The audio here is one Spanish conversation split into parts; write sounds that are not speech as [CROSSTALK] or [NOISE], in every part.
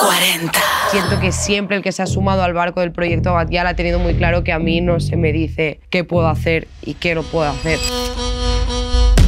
40. Siento que siempre el que se ha sumado al barco del proyecto Batial ha tenido muy claro que a mí no se me dice qué puedo hacer y qué no puedo hacer.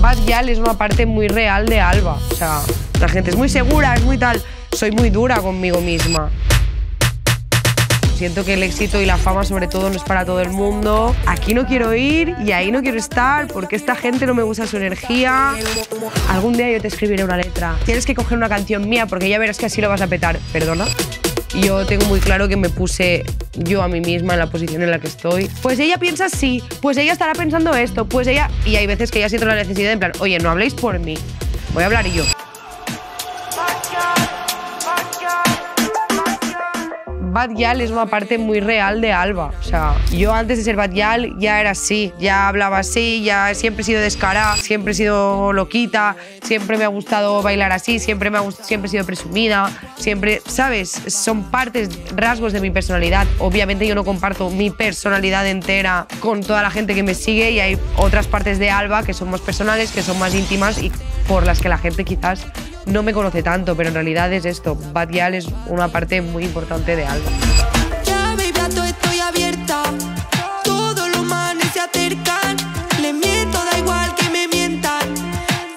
Batial es una parte muy real de Alba. O sea, la gente es muy segura, es muy tal. Soy muy dura conmigo misma. Siento que el éxito y la fama sobre todo no es para todo el mundo. Aquí no quiero ir y ahí no quiero estar porque esta gente no me gusta su energía. Algún día yo te escribiré una letra. Tienes que coger una canción mía porque ya verás que así lo vas a petar. ¿Perdona? Yo tengo muy claro que me puse yo a mí misma en la posición en la que estoy. Pues ella piensa así, pues ella estará pensando esto, pues ella... Y hay veces que ya siento la necesidad en plan, oye, no habléis por mí, voy a hablar yo. Bad es una parte muy real de Alba. O sea, yo antes de ser Bad ya era así, ya hablaba así, ya siempre he sido descarada, siempre he sido loquita, siempre me ha gustado bailar así, siempre, me ha siempre he sido presumida, siempre, ¿sabes? Son partes, rasgos de mi personalidad. Obviamente yo no comparto mi personalidad entera con toda la gente que me sigue y hay otras partes de Alba que son más personales, que son más íntimas y por las que la gente quizás no me conoce tanto, pero en realidad es esto. Bad Gyal es una parte muy importante de Alba. Ya, baby, a todo estoy abierta. Todos los manes se acercan. Le miento, da igual que me mientan.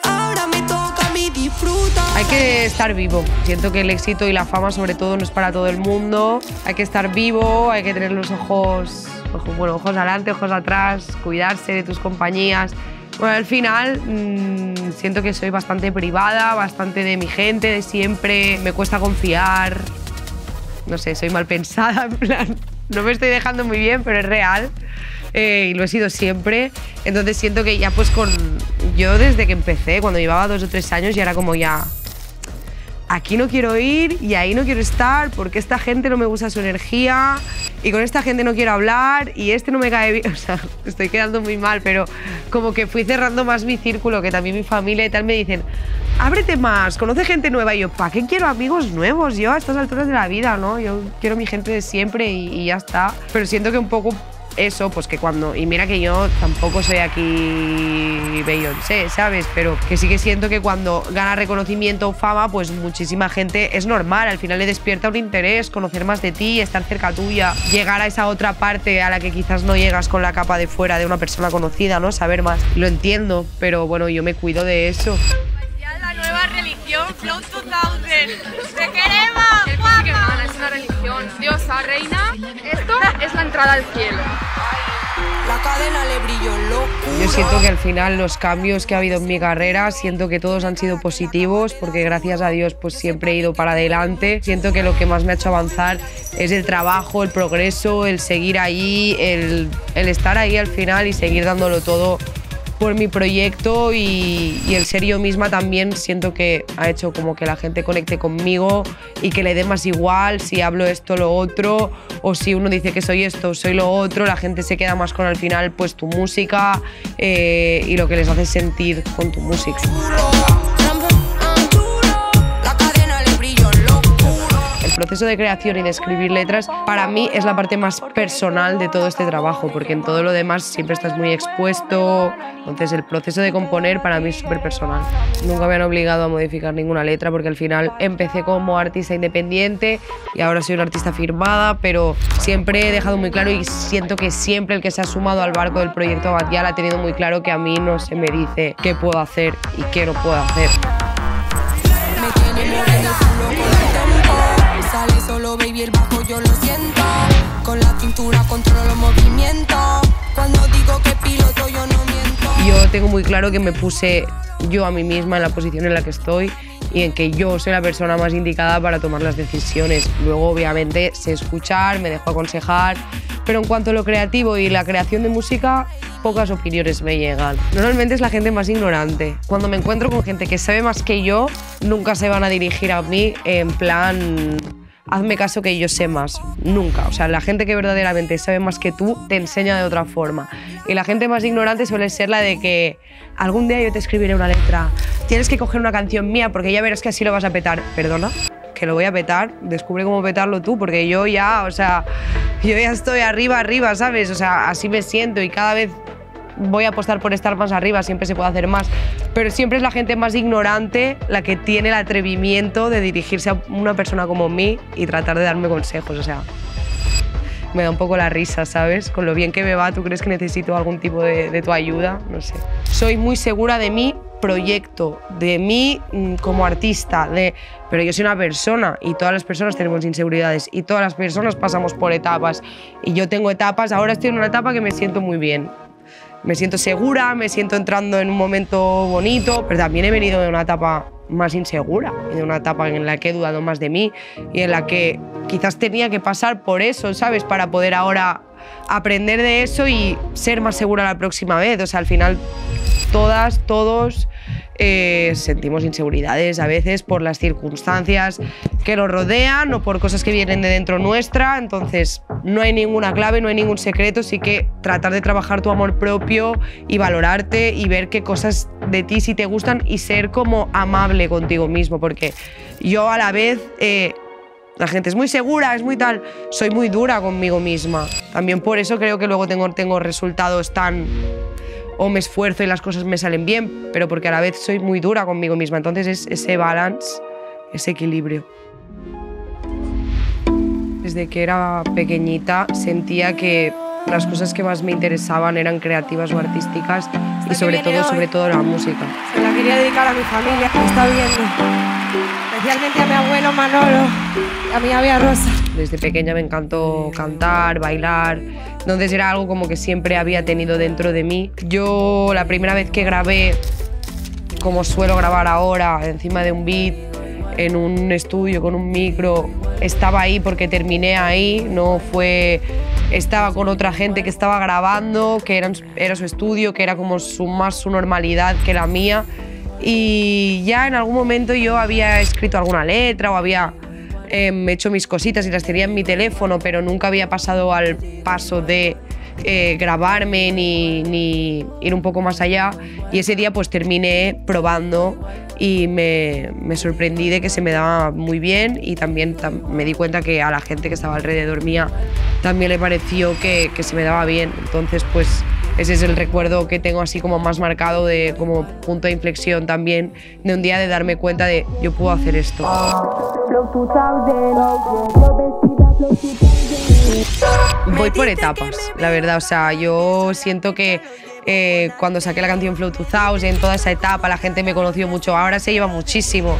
Ahora me toca a mí disfrutar. Hay que estar vivo. Siento que el éxito y la fama sobre todo no es para todo el mundo. Hay que estar vivo, hay que tener los ojos, ojos bueno, ojos adelante, ojos atrás, cuidarse de tus compañías. Bueno, al final mm, siento que soy bastante privada, bastante de mi gente, de siempre. Me cuesta confiar. No sé, soy mal pensada, [LAUGHS] en plan, no me estoy dejando muy bien, pero es real. Eh, y lo he sido siempre. Entonces siento que ya pues con... Yo desde que empecé, cuando llevaba dos o tres años, ya era como ya... Aquí no quiero ir y ahí no quiero estar porque esta gente no me gusta su energía y con esta gente no quiero hablar y este no me cae bien. [LAUGHS] O sea, estoy quedando muy mal, pero como que fui cerrando más mi círculo, que también mi familia y tal me dicen, ábrete más, conoce gente nueva. Y yo, ¿para qué quiero amigos nuevos? Yo a estas alturas de la vida, ¿no? Yo quiero mi gente de siempre y, y ya está. Pero siento que un poco eso, pues que cuando. Y mira que yo tampoco soy aquí Beyoncé, ¿sabes? Pero que sí que siento que cuando gana reconocimiento o fama, pues muchísima gente es normal. Al final le despierta un interés, conocer más de ti, estar cerca tuya, llegar a esa otra parte a la que quizás no llegas con la capa de fuera de una persona conocida, ¿no? Saber más. Lo entiendo, pero bueno, yo me cuido de eso. La nueva religión, Flow 2000. ¡Te queremos! Una religión. Diosa, reina. Esto es la entrada al cielo. La cadena le brilló locura. Yo siento que al final los cambios que ha habido en mi carrera, siento que todos han sido positivos porque gracias a Dios pues siempre he ido para adelante. Siento que lo que más me ha hecho avanzar es el trabajo, el progreso, el seguir ahí, el, el estar ahí al final y seguir dándolo todo por mi proyecto y, el ser yo misma también siento que ha hecho como que la gente conecte conmigo y que le dé más igual si hablo esto lo otro o si uno dice que soy esto soy lo otro la gente se queda más con al final pues tu música eh, y lo que les hace sentir con tu música proceso de creación y de escribir letras para mí es la parte más personal de todo este trabajo porque en todo lo demás siempre estás muy expuesto. Entonces el proceso de componer para mí es súper personal. Nunca me han obligado a modificar ninguna letra porque al final empecé como artista independiente y ahora soy una artista firmada pero siempre he dejado muy claro y siento que siempre el que se ha sumado al barco del proyecto Batial ha tenido muy claro que a mí no se me dice qué puedo hacer y qué no puedo hacer Sale solo, baby, el bajo yo lo siento. Con la cintura controlo los movimientos. Cuando digo que piloto, yo no miento. Yo tengo muy claro que me puse yo a mí misma en la posición en la que estoy y en que yo soy la persona más indicada para tomar las decisiones. Luego, obviamente, sé escuchar, me dejo aconsejar, pero en cuanto a lo creativo y la creación de música, pocas opiniones me llegan. Normalmente es la gente más ignorante. Cuando me encuentro con gente que sabe más que yo, nunca se van a dirigir a mí en plan hazme caso que yo sé más. Nunca. O sea, la gente que verdaderamente sabe más que tú te enseña de otra forma. Y la gente más ignorante suele ser la de que algún día yo te escribiré una letra. Tienes que coger una canción mía porque ya verás que así lo vas a petar. Perdona. Que lo voy a petar, descubre cómo petarlo tú, porque yo ya, o sea, yo ya estoy arriba, arriba, ¿sabes? O sea, así me siento y cada vez voy a apostar por estar más arriba, siempre se puede hacer más, pero siempre es la gente más ignorante la que tiene el atrevimiento de dirigirse a una persona como mí y tratar de darme consejos, o sea, me da un poco la risa, ¿sabes? Con lo bien que me va, ¿tú crees que necesito algún tipo de, de tu ayuda? No sé. Soy muy segura de mí proyecto, de mí mm, como artista, de, pero yo soy una persona y todas las personas tenemos inseguridades y todas las personas pasamos por etapas y yo tengo etapas, ahora estoy en una etapa que me siento muy bien. Me siento segura, me siento entrando en un momento bonito, pero también he venido de una etapa más insegura, de una etapa en la que he dudado más de mí y en la que quizás tenía que pasar por eso, ¿sabes? Para poder ahora aprender de eso y ser más segura la próxima vez. O sea, al final todas, todos eh, sentimos inseguridades a veces por las circunstancias que nos rodean o por cosas que vienen de dentro nuestra. Entonces, no hay ninguna clave, no hay ningún secreto, sí que tratar de trabajar tu amor propio y valorarte y ver qué cosas de ti sí te gustan y ser como amable contigo mismo, porque yo a la vez... Eh, la gente es muy segura, es muy tal. Soy muy dura conmigo misma. También por eso creo que luego tengo, tengo resultados tan o me esfuerzo y las cosas me salen bien, pero porque a la vez soy muy dura conmigo misma. Entonces es ese balance, ese equilibrio. Desde que era pequeñita sentía que las cosas que más me interesaban eran creativas o artísticas y sobre todo, sobre todo la música. Se la quería dedicar a mi familia, que está viendo. Especialmente a mi abuelo Manolo a mi abuela Rosa. Desde pequeña me encantó cantar, bailar, entonces era algo como que siempre había tenido dentro de mí. Yo la primera vez que grabé, como suelo grabar ahora, encima de un beat, en un estudio con un micro, estaba ahí porque terminé ahí, no fue estaba con otra gente que estaba grabando, que era, era su estudio, que era como su, más su normalidad que la mía. Y ya en algún momento yo había escrito alguna letra o había eh, hecho mis cositas y las tenía en mi teléfono, pero nunca había pasado al paso de eh, grabarme ni, ni, ir un poco más allá. Y ese día pues terminé probando y me, me sorprendí de que se me daba muy bien y también me di cuenta que a la gente que estaba alrededor mía también le pareció que, que se me daba bien. Entonces pues ese es el recuerdo que tengo así como más marcado de como punto de inflexión también de un día de darme cuenta de yo puedo hacer esto. Voy por etapas, la verdad, o sea, yo siento que eh, cuando saqué la canción Flow 2000, en toda esa etapa la gente me conoció mucho, ahora se lleva muchísimo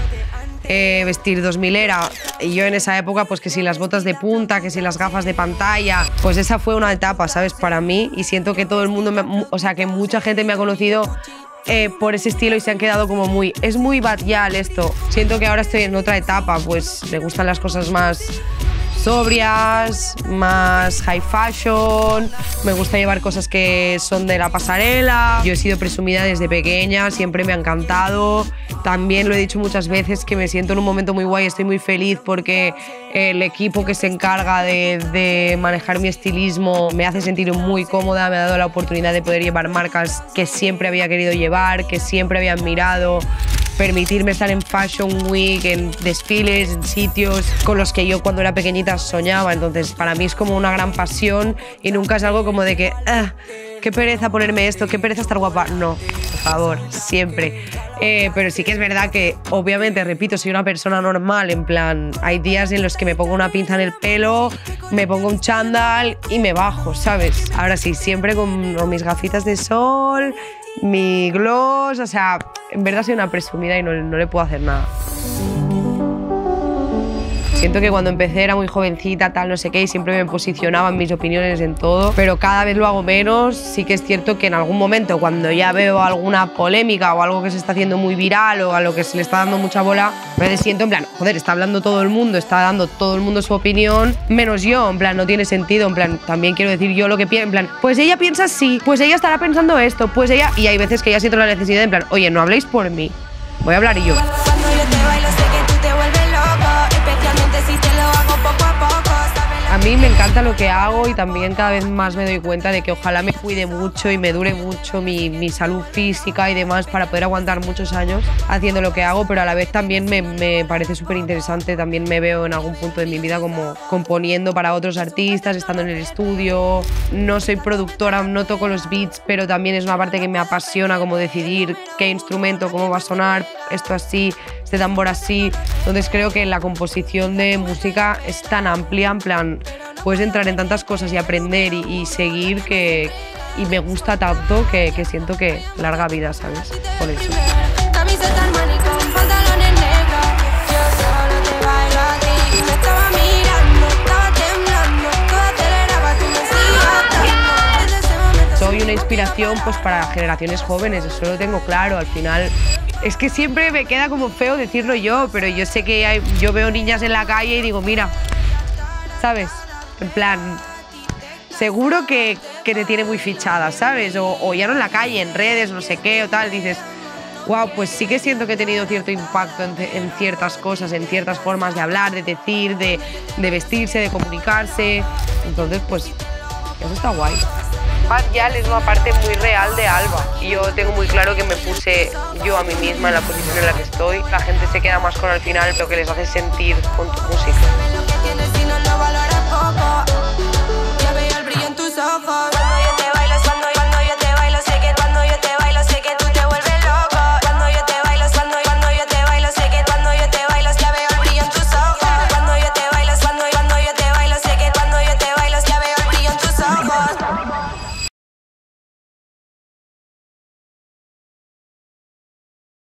eh, vestir 2000 era. Y yo en esa época, pues que si las botas de punta, que si las gafas de pantalla, pues esa fue una etapa, ¿sabes? Para mí y siento que todo el mundo, o sea, que mucha gente me ha conocido eh, por ese estilo y se han quedado como muy... Es muy batial esto. Siento que ahora estoy en otra etapa, pues me gustan las cosas más sobrias, más high fashion, me gusta llevar cosas que son de la pasarela. Yo he sido presumida desde pequeña, siempre me ha encantado. También lo he dicho muchas veces que me siento en un momento muy guay, estoy muy feliz porque el equipo que se encarga de, de manejar mi estilismo me hace sentir muy cómoda, me ha dado la oportunidad de poder llevar marcas que siempre había querido llevar, que siempre había admirado permitirme estar en Fashion Week, en desfiles, en sitios con los que yo cuando era pequeñita soñaba. Entonces, para mí es como una gran pasión y nunca es algo como de que, ah, qué pereza ponerme esto, qué pereza estar guapa. No, por favor, siempre. Eh, pero sí que es verdad que, obviamente, repito, soy una persona normal, en plan, hay días en los que me pongo una pinza en el pelo, me pongo un chándal y me bajo, ¿sabes? Ahora sí, siempre con mis gafitas de sol, mi gloss, o sea, en verdad soy una presumida y no, no le puedo hacer nada. Siento que cuando empecé era muy jovencita, tal, no sé qué, y siempre me posicionaba en mis opiniones en todo, pero cada vez lo hago menos. Sí que es cierto que en algún momento, cuando ya veo alguna polémica o algo que se está haciendo muy viral o a lo que se le está dando mucha bola, me siento en plan, joder, está hablando todo el mundo, está dando todo el mundo su opinión, menos yo, en plan, no tiene sentido, en plan, también quiero decir yo lo que pienso, en plan, pues ella piensa así, pues ella estará pensando esto, pues ella, y hay veces que ya siento la necesidad, en plan, oye, no habléis por mí, voy a hablar y yo. A mí me encanta lo que hago y también cada vez más me doy cuenta de que ojalá me cuide mucho y me dure mucho mi, mi salud física y demás para poder aguantar muchos años haciendo lo que hago, pero a la vez también me, me parece súper interesante, también me veo en algún punto de mi vida como componiendo para otros artistas, estando en el estudio, no soy productora, no toco los beats, pero también es una parte que me apasiona como decidir qué instrumento, cómo va a sonar, esto así, este tambor así, entonces creo que la composición de música es tan amplia, en plan, puedes entrar en tantas cosas y aprender y, seguir que, y me gusta tanto que, que, siento que larga vida, ¿sabes? Por eso. Inspiración pues, para generaciones jóvenes, eso lo tengo claro. Al final es que siempre me queda como feo decirlo yo, pero yo sé que yo veo niñas en la calle y digo, mira, ¿sabes? En plan, seguro que, te tiene muy fichada, ¿sabes? O, ya no en la calle, en redes, no sé qué o tal, dices, wow, pues sí que siento que he tenido cierto impacto en, ciertas cosas, en ciertas formas de hablar, de decir, de, de vestirse, de comunicarse. Entonces, pues, eso está guay parcial es una parte muy real de Alba. Y yo tengo muy claro que me puse yo a mí misma en la posición en la que estoy. La gente se queda más con al final lo que les hace sentir con tu música.